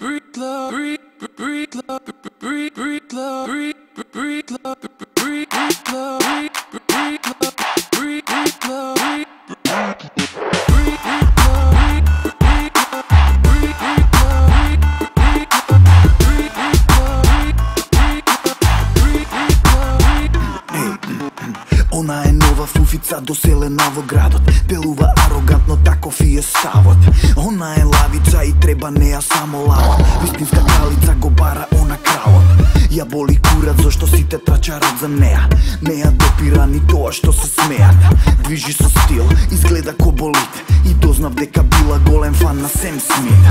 Она е до фуфица доселена во градот. Пелува арогантно таков и е ставот Она е лавица и треба неа само лава. Вистинска кралица го бара она кралот. Ја боли курат зашто сите трачарат за неа. Неа допира ни тоа што се смеат. Движи со стил, изгледа ко болит. И дознав дека била голем фан на Сем Смит.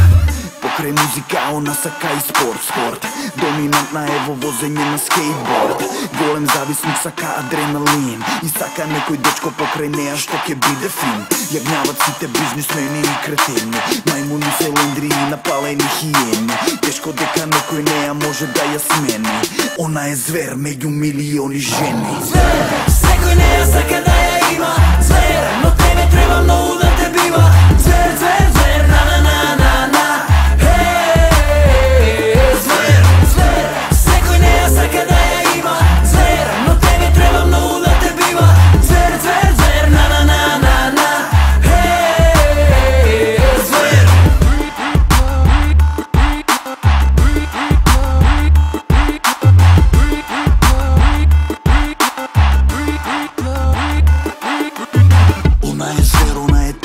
Покрај музика она сака и спорт, спорт. Доминантна е во возење на скейтборд. Голем зависник сака адреналин. И сака некој дечко покрај неа што ќе биде фин. Ја гнават сите бизнисмени и кретени. Мајмуни се лендри и напалени хиени. Тешко дека некој неа може да ја смени. Она е звер меѓу милиони жени. Звер Секој неа сака да ја има.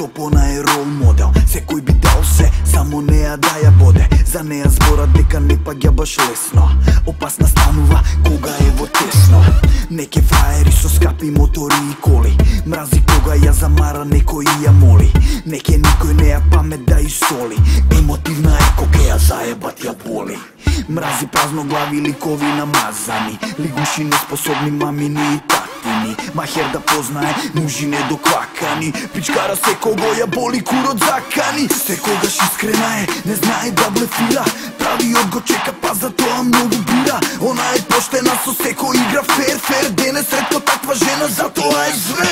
Звер, е топ, она е рол модел. Секој би дал се, само неа да ја боде. За неа зборат дека не паѓа баш лесно. Опасна станува кога е во тесно. Неке фраери со скапи мотори и коли. Мрази кога ја замара некој и ја моли. Неке никој неа памет да и соли. Емотивна е кога ја заебат ја боли. Мрази празно глави ликови намазани. Лигуши неспособни мамини и татини Махер да познае мужи недоквакани Пичкара се кого ја боли курот закани. Секогаш искрена е, не знае да блефира Правиот го чека, па за тоа многу бира. Она е поштена со секој игра фер, фер Денес ретко таква жена, затоа е звер